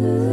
Ooh.